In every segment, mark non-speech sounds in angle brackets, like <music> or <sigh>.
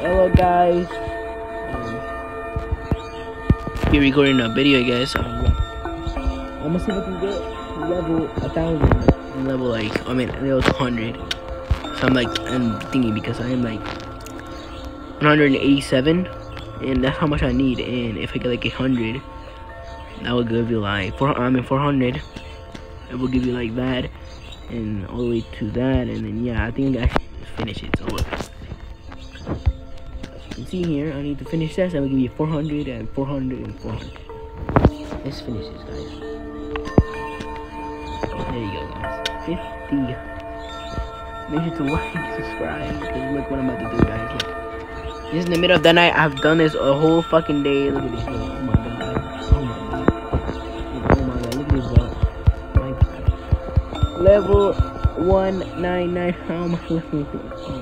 Hello guys. Um, be recording a video, I guess. Um, I'm gonna see if I can get level a thousand, level like I mean level 200. So I'm like I'm thinking because I am like 187, and that's how much I need. And if I get like 100, that would give you like four. I mean 400. It will give you like that, and all the way to that, and then yeah, I think I should finish it. So see here, I need to finish this. I will give you 400 and 400 and 400. Let's finish this, guys. There you go, guys. 50. Make sure to like subscribe. Because look what I'm about to do, guys. Look. This is in the middle of the night. I've done this a whole fucking day. Look at this. Oh my god. Oh my god. Oh my god. Look at this, bro. Level 199. How am I level?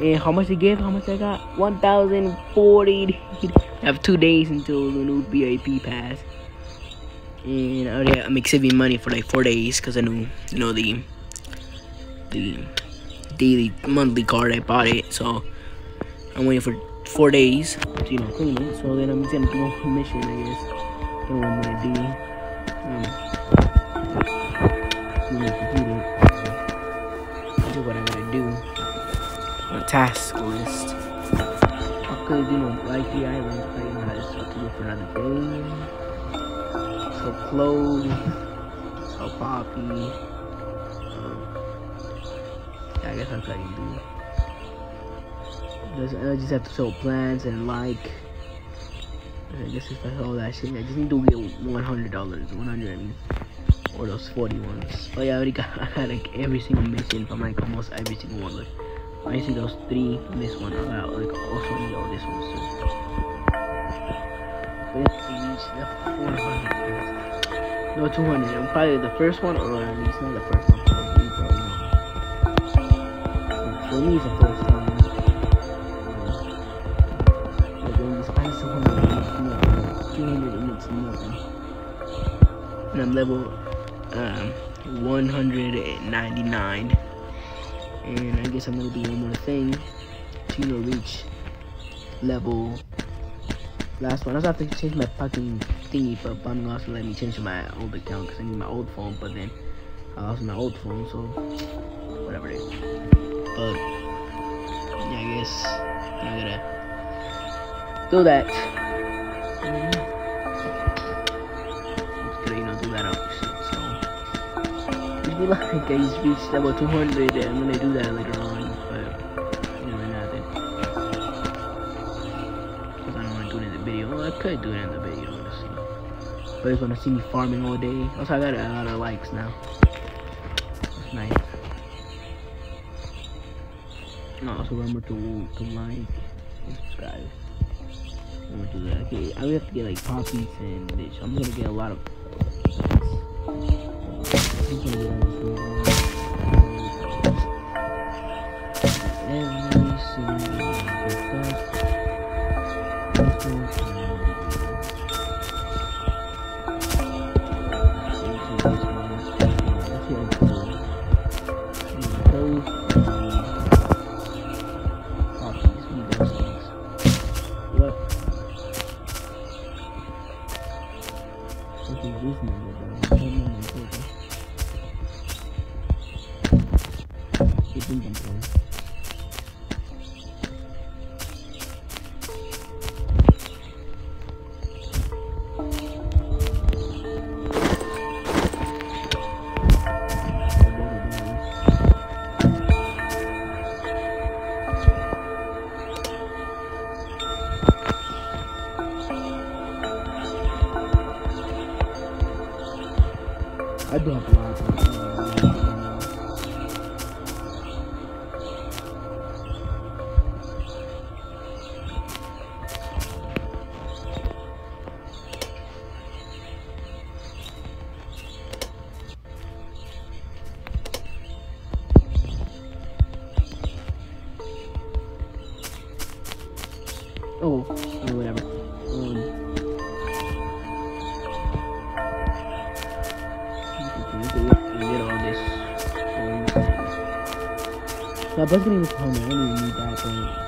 And how much they gave? How much I got? 1,040. I <laughs> have two days until the new VIP pass. And I already I'm saving money for like four days because I know you know the the daily monthly card I bought it. So I'm waiting for four days to you know clean it. So then I'm just gonna do a mission I guess. Don't know what I'm gonna do. Um, a task list. I could, you know, like the island, but you know, I just have to do for another day. So clothes, so poppy. Um, yeah, I guess that's I can do. I just have to sell plants and like. I guess if that's all that shit, I just need to get one hundred dollars, one hundred, I mean, or those forty ones. Oh yeah, I already got, <laughs> got like every single mission from like almost every single one. Like, I see those three, this one, about like also all this one too. 400. No, 200. I'm probably the first one, or at least not the first one. For me, it's the first time. But then this find someone that needs nothing. 200 and it's. And I'm level um, 199 and I guess I'm gonna do one more thing to you know reach level last one. I also have to change my fucking thingy, but I'm gonna also let me change my old account because I need my old phone. But then I lost my old phone, so whatever it is. But yeah, I guess I gotta do that. Mm-hmm. Just be like I just reached level 200 and I'm gonna do that later on, but you know, not that. Because I don't want to do it in the video. Well, I could do it in the video, honestly. But it's gonna see me farming all day. Also, I got a lot of likes now. That's nice. And also remember to, to like and subscribe. Remember to do that. Okay, I have to get like poppies and this. I'm gonna get a lot of Every Keeping get all this. um, My bus name is Pony. I don't even need that, but.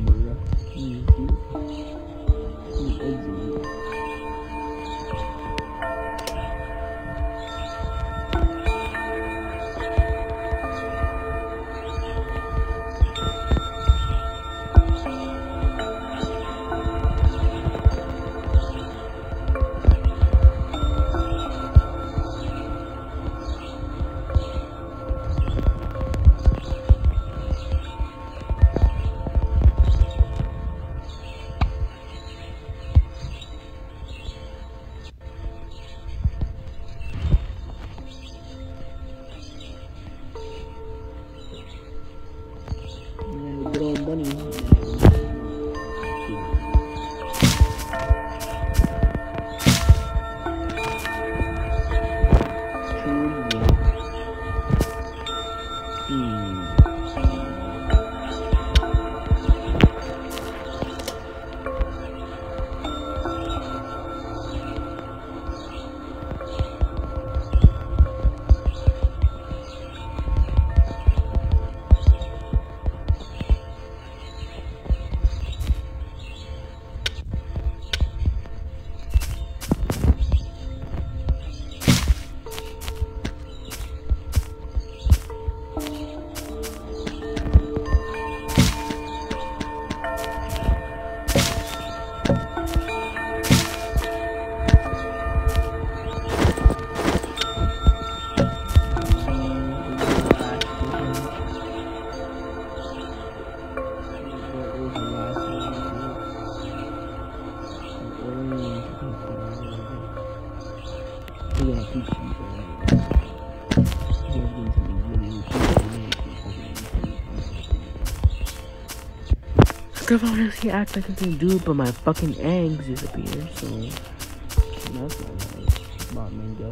I act like I can do it, but my fucking eggs disappear, so that's not right. Blockman Go.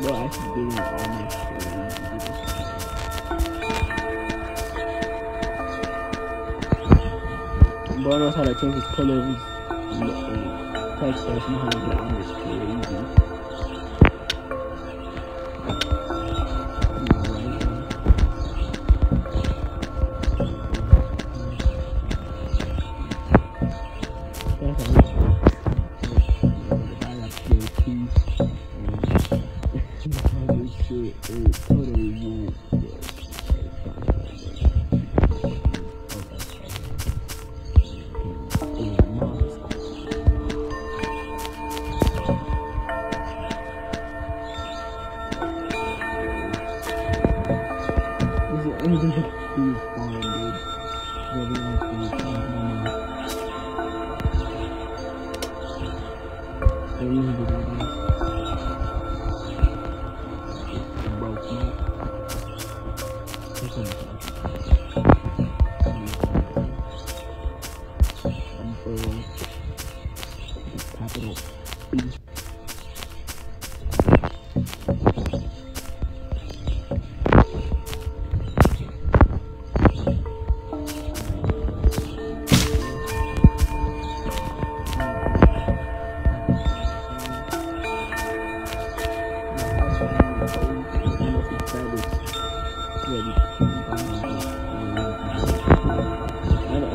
Bro, I should getting almost Bro knows how to change his color of his uh, text or somehow to get on this crazy. 去嗯。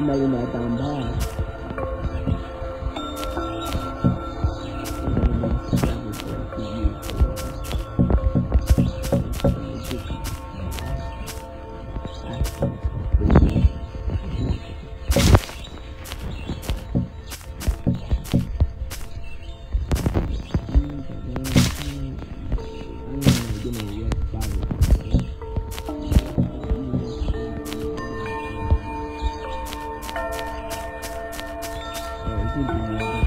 Mayunetang Bar. Bad. get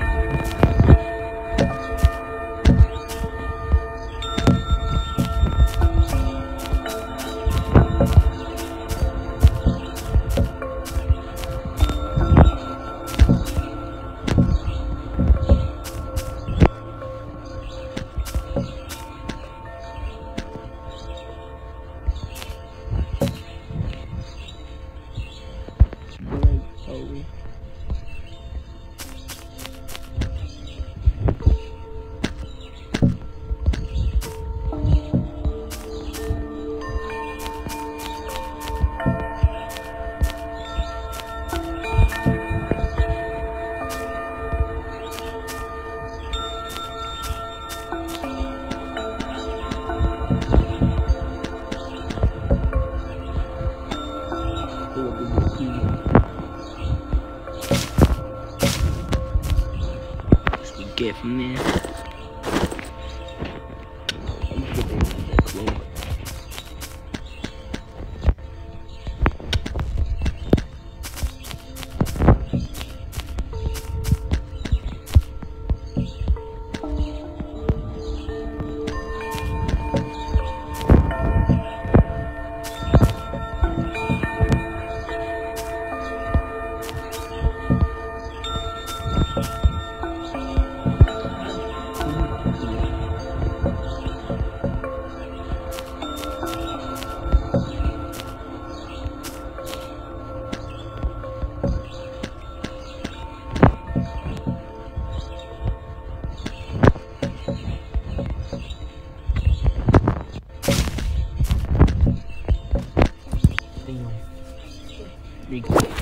about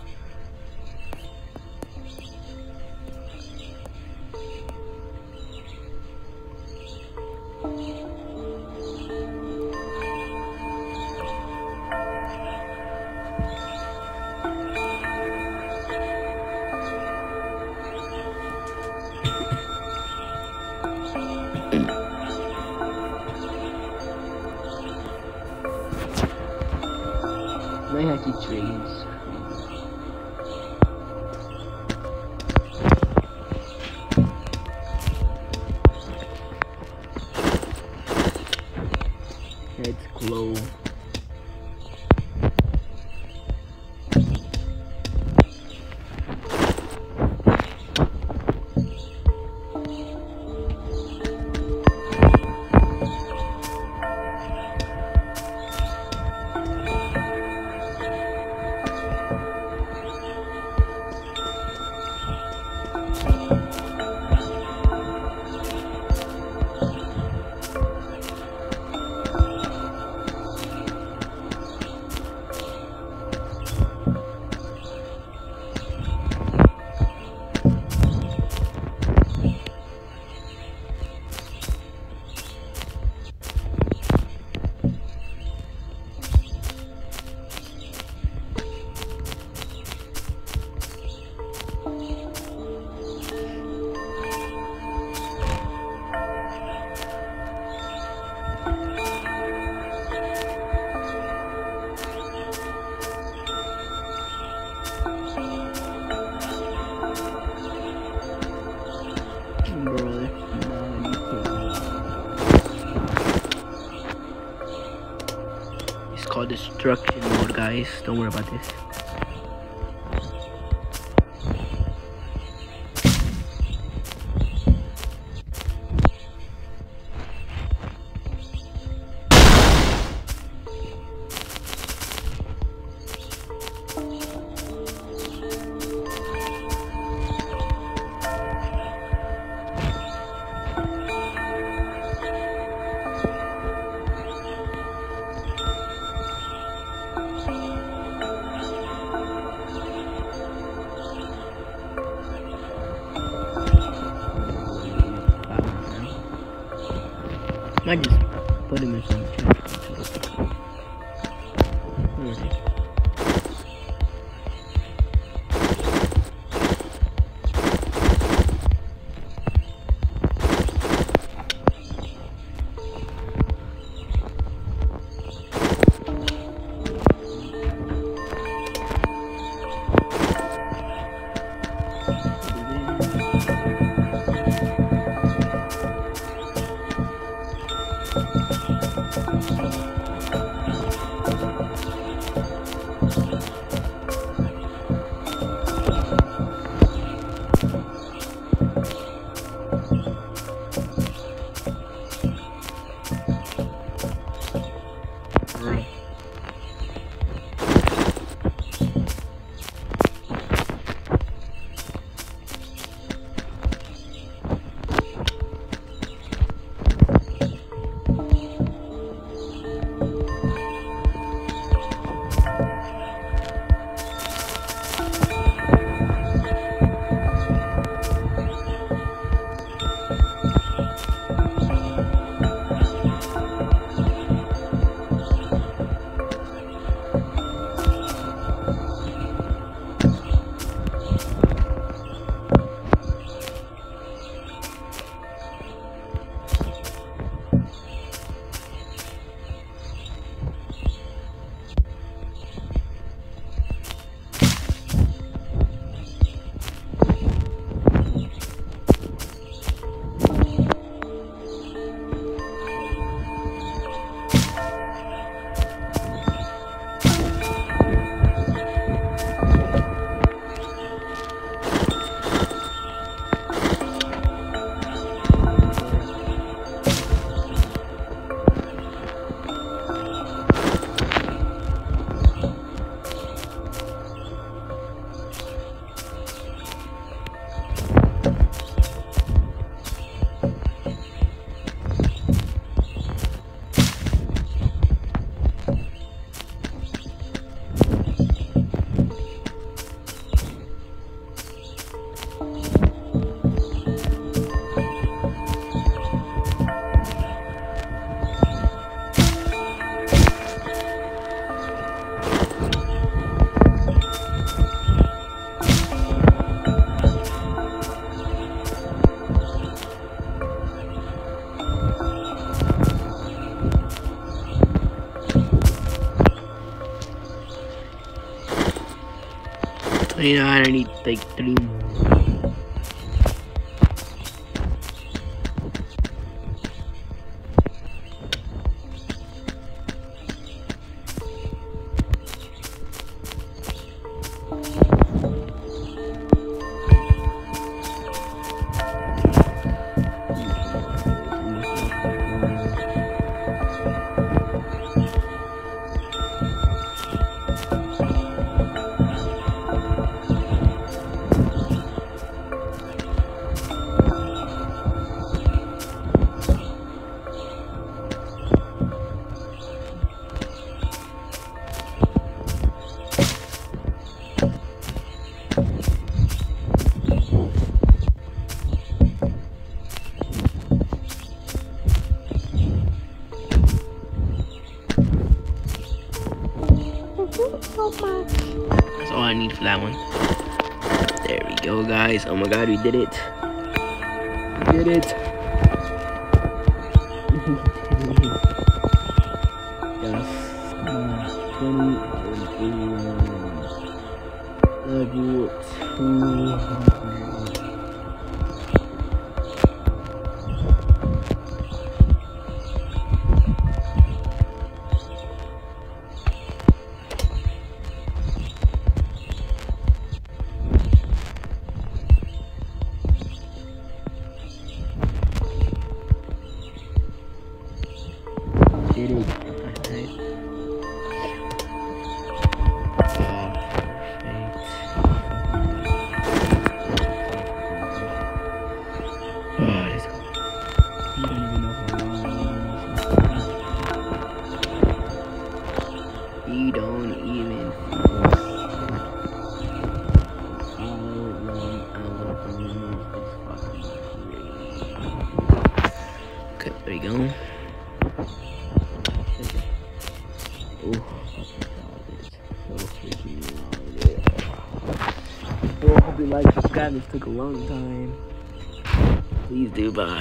heads glow. Guys. Don't worry about this. Might just put him in some Twenty-nine. I need like three my god, we did it. We did it. <laughs> yes. Come on. Took a long time. Please do. Bye.